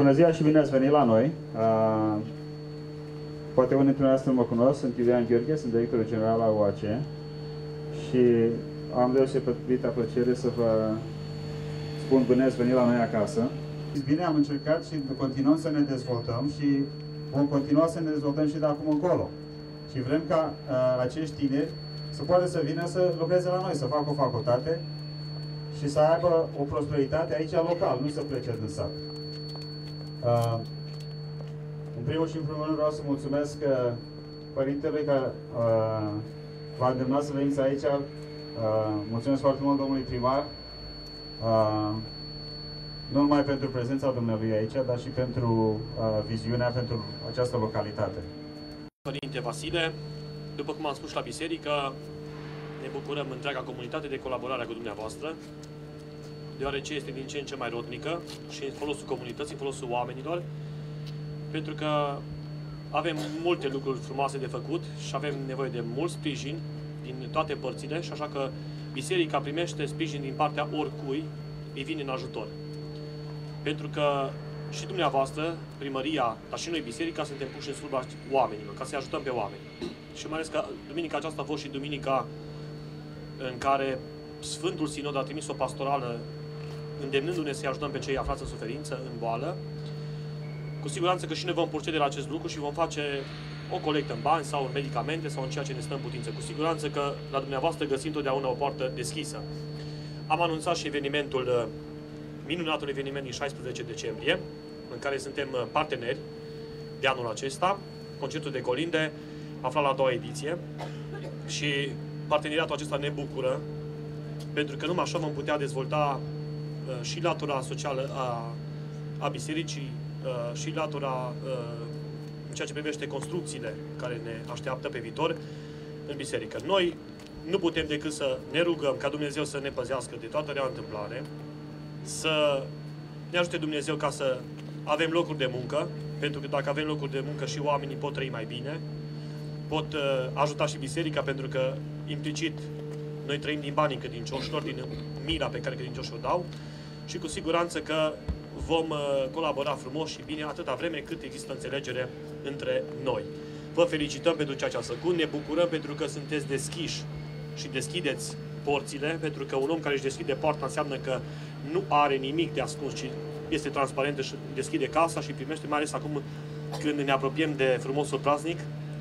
Bună ziua și bine ați venit la noi. Uh, poate unii dintre noastre mă cunosc, sunt Iulian Gheorghe, sunt directorul general la UAC și am deosebită plăcere să vă spun bine ați venit la noi acasă. Bine, am încercat și continuăm să ne dezvoltăm și vom continua să ne dezvoltăm și de acum încolo. Și vrem ca uh, acești tineri să poată să vină să lucreze la noi, să facă o facultate și să aibă o prosperitate aici local, nu să plece din sat. Uh, în primul și în primul rând vreau să mulțumesc uh, părintelui că uh, v-a îndemnat să veniți aici. Uh, mulțumesc foarte mult domnului primar. Uh, nu numai pentru prezența dumneavoastră aici, dar și pentru uh, viziunea pentru această localitate. Părinte Vasile, după cum am spus la biserică, ne bucurăm întreaga comunitate de colaborare cu dumneavoastră, deoarece este din ce în ce mai rodnică și în folosul comunității, în folosul oamenilor, pentru că avem multe lucruri frumoase de făcut și avem nevoie de mult sprijin din toate părțile și așa că biserica primește sprijin din partea oricui îi vine în ajutor. Pentru că și dumneavoastră, primăria, dar și noi, biserica, suntem puși în slujba oamenilor, ca să-i ajutăm pe oameni. Și mai ales că duminica aceasta a fost și duminica în care Sfântul Sinod a trimis o pastorală îndemnându-ne să-i ajutăm pe cei aflați în suferință, în boală. Cu siguranță că și ne vom procede la acest lucru și vom face o colectă în bani sau în medicamente sau în ceea ce ne stă în putință. Cu siguranță că la dumneavoastră găsim totdeauna o poartă deschisă. Am anunțat și evenimentul, minunatul eveniment din 16 decembrie, în care suntem parteneri de anul acesta, concertul de colinde, aflat la a doua ediție și parteneriatul acesta ne bucură pentru că numai așa vom putea dezvolta uh, și latura socială a, a bisericii uh, și latura uh, în ceea ce privește construcțiile care ne așteaptă pe viitor în biserică. Noi nu putem decât să ne rugăm ca Dumnezeu să ne păzească de toată rea întâmplare, să ne ajute Dumnezeu ca să avem locuri de muncă, pentru că dacă avem locuri de muncă și oamenii pot trăi mai bine, pot uh, ajuta și biserica, pentru că implicit noi trăim din banii credincioșilor, din mira pe care credincioșii o dau și cu siguranță că vom uh, colabora frumos și bine atâta vreme cât există înțelegere între noi. Vă felicităm pentru ceea ce ați făcut, ne bucurăm pentru că sunteți deschiși și deschideți porțile, pentru că un om care își deschide poarta înseamnă că nu are nimic de ascuns, ci este transparent și deschide casa și primește, mai ales acum când ne apropiem de frumosul praznic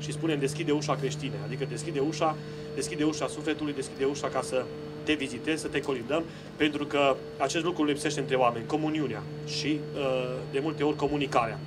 și spunem deschide ușa creștine, adică deschide ușa, deschide ușa sufletului, deschide ușa ca să te vizitezi, să te colindăm, pentru că acest lucru lipsește între oameni, comuniunea și de multe ori comunicarea.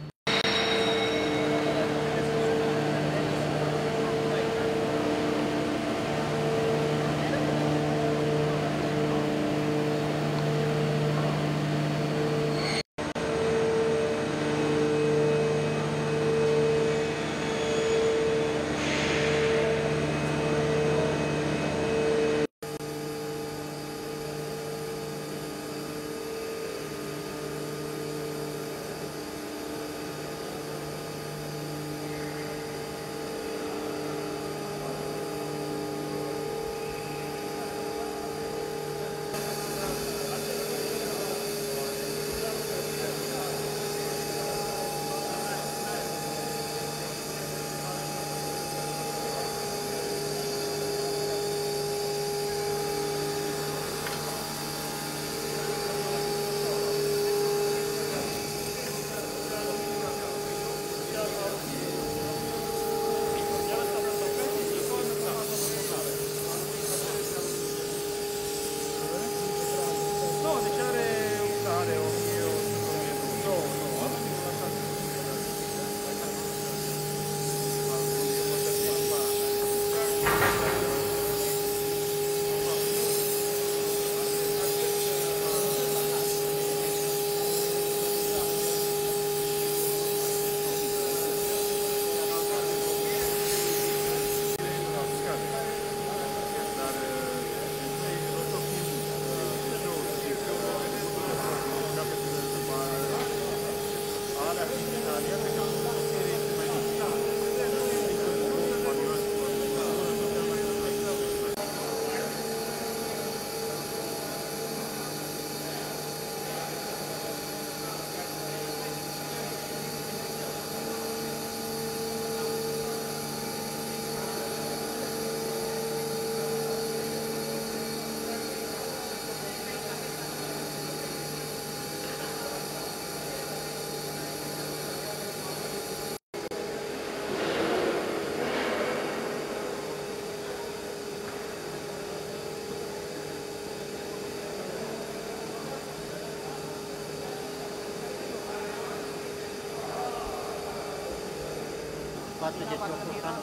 Față de Ciococan,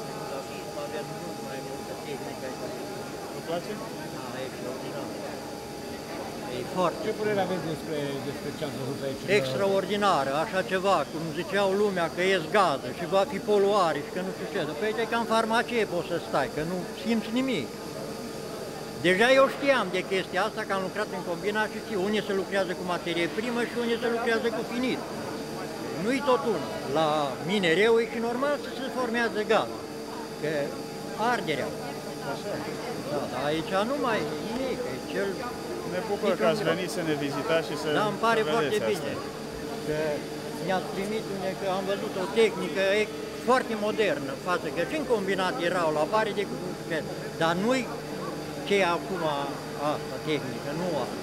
avem mult mai multă tehnică aici. Îmi place? Da, e extraordinar. E foarte Ce părere aveți despre, despre ce ați văzut aici? extraordinară, așa ceva, cum ziceau lumea că ies gază și va fi poluare și că nu știu ce. După uite ca în farmacie poți să stai, că nu simți nimic. Deja eu știam de chestia asta, că am lucrat în combinat și știu, unii se lucrează cu materie primă și unii se lucrează cu finit. Nu-i tot unul. La minereu e și normal să se formează gaz, că arderea. Da, dar aici nu mai e nimic, e cel Ne bucur că ați venit să ne vizitați și să da, îmi pare să foarte vedeți bine asta. că ne-ați primit une, că am văzut o tehnică e- foarte modernă față, că și în combinat erau la bare de cu dar nu-i ce e acum asta tehnică, nu asta.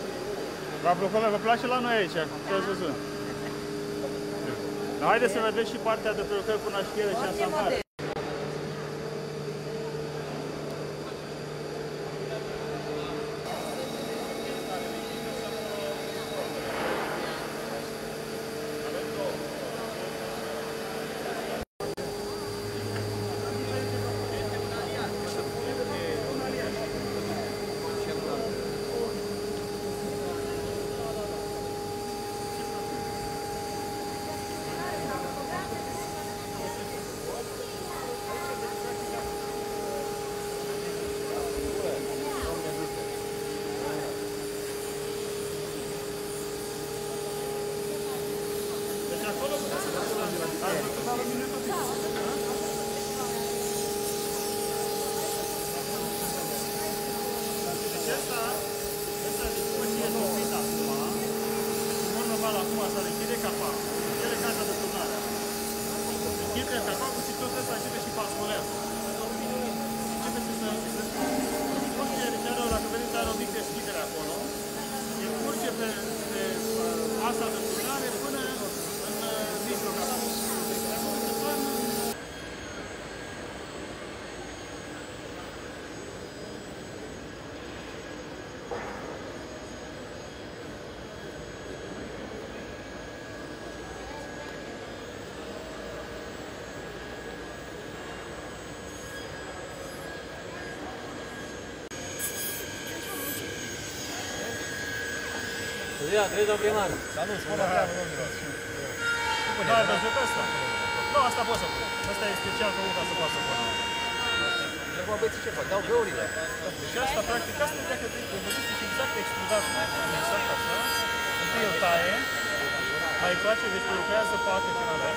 V-a plăcut, vă place la noi aici, ce ați văzut? Dar haideți să vedeți și partea de prelucrări cu naștiere și asamblare. Deci ăsta, ăsta de după ce e topit acum, în mod normal acum s-ar închide capacul, închide casa de turnare. Închide capacul și tot ăsta începe și pascolează. Începe să se... Orice ericeară, dacă vedeți, are o mică deschidere acolo, e curge pe, pe uh, asa de turnare până în uh, mijloc acolo. Acum se toarnă Ia, trei domn primar. Dar nu, spune la Nu ai văzut asta? Nu, asta pot să pun. Asta e special făcut ca să poată să pună. Și acum băieții ce fac? Dau găurile. Și asta, practic, asta e dacă te văzut și exact extrudat. Exact așa. Întâi o taie, mai face, deci lucrează pe alte canale.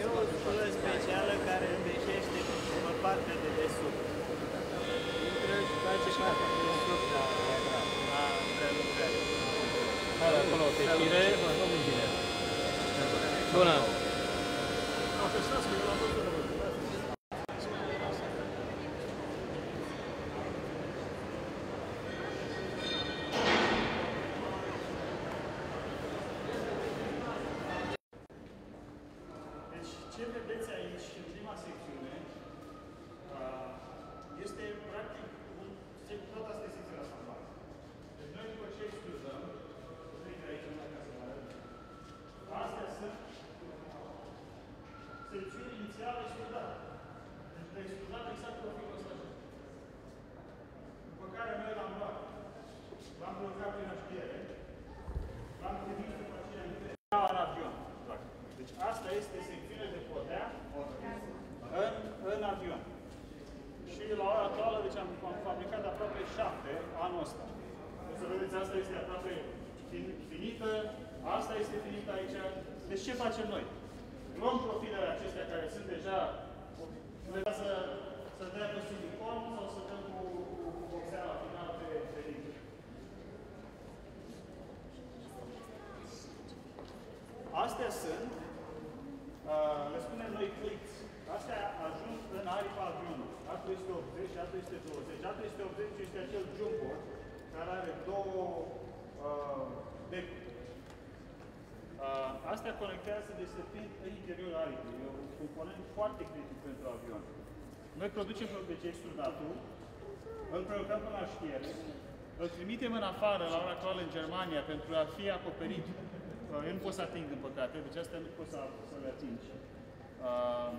E o sulă specială care îndeșește pe partea de desubt. Intră și face partea de desubt la, la prelucrare. Hai acolo, tecire. Bună. Deci, ce vedeți aici, în prima secțiune, uh, este practic un, se- tot asta este secția asamblare. Deci noi după ce extrudăm, uite aici în ca să vă arăt, astea sunt secțiuni inițiale extrudate. Deci de extrudat exact profilul ăsta așa. După care noi l-am luat, l-am blocat prin aștiere, l-am trimis după aceea în în avion. practic. Deci asta este secțiune de podea în, în avion. Și la ora actuală, deci am, am fabricat aproape șapte anul ăsta. O să vedeți, asta este aproape fin- finită, asta este finită aici, Deci ce facem noi? Luăm profilele acestea care sunt deja le să, să dăm cu silicon sau să dăm cu, cu, cu boxea la final pe, pe linie. Astea sunt, uh, le spunem noi clips. Astea ajung în aripa avionului. A380 și A320. A380 este acel jumbo care are două uh, becuri. Uh, astea conectează de serpent în interiorul aripei. E un component foarte critic pentru avion. Noi producem deci extrudatul, îl prelucrăm până la știere, îl trimitem în afară, la ora actuală în Germania, pentru a fi acoperit. Uh, eu nu pot să ating, din păcate, deci astea nu pot să, să le atingi. Uh,